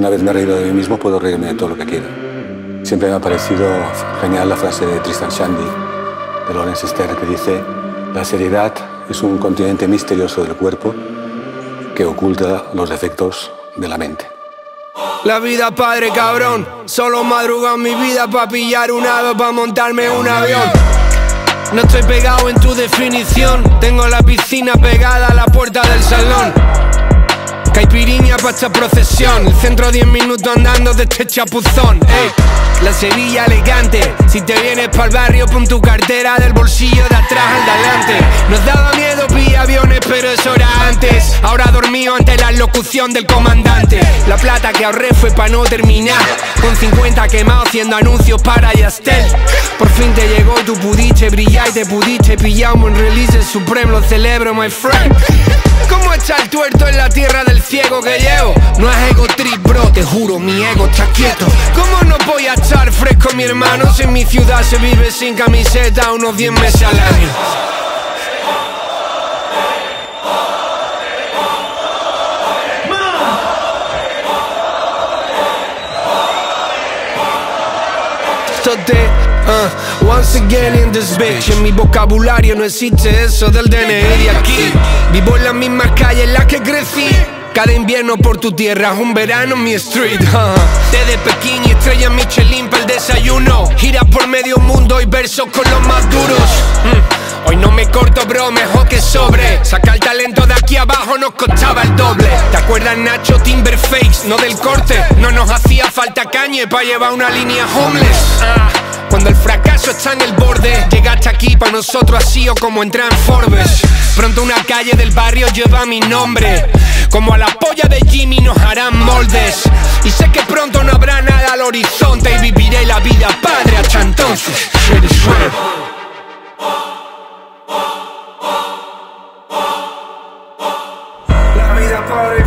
una vez me he reído de mí mismo, puedo reírme de todo lo que quiera. Siempre me ha parecido genial la frase de Tristan Shandy, de Lawrence Stern, que dice, la seriedad es un continente misterioso del cuerpo que oculta los defectos de la mente. La vida padre cabrón, solo madruga mi vida pa' pillar un ave, pa' montarme un avión. No estoy pegado en tu definición, tengo la piscina pegada a la puerta del salón. Caipiriña pa' esta procesión, el centro 10 minutos andando de este chapuzón. Ey. La Sevilla elegante, si te vienes pa'l barrio pon tu cartera del bolsillo de atrás al delante. Nos daba miedo pillar aviones, pero eso era antes. Ahora dormido ante la locución del comandante. La plata que ahorré fue pa' no terminar. Con 50 quemados haciendo anuncios para Yastel. Por fin te llegó tu pudiche brillar y te pudiste un release supremo, lo celebro, my friend. ¿Cómo está el tuerto en la tierra del ciego que llevo? No es ego trip, bro, te juro, mi ego está quieto. ¿Cómo no voy a estar fresco, mi hermano? Si en mi ciudad se vive sin camiseta unos 10 meses al año. Uh, once again in this bitch En mi vocabulario no existe eso del DNI Vivo en las mismas calles en las que crecí cada invierno por tu tierra, un verano en mi street. Desde Pekín y estrella Michelin para el desayuno Gira por medio mundo y versos con los más duros Mm. Hoy no me corto bro, mejor que sobre Sacar talento de aquí abajo nos costaba el doble ¿Te acuerdas Nacho Timberfakes? No del corte No nos hacía falta cañe para llevar una línea homeless Ah. Cuando el fracaso está en el borde, llegaste aquí para nosotros así o como en Forbes. Pronto una calle del barrio lleva mi nombre. Como a la polla de Jimmy nos harán moldes. Y sé que pronto no habrá nada al horizonte y viviré la vida padre hasta entonces. La vida padre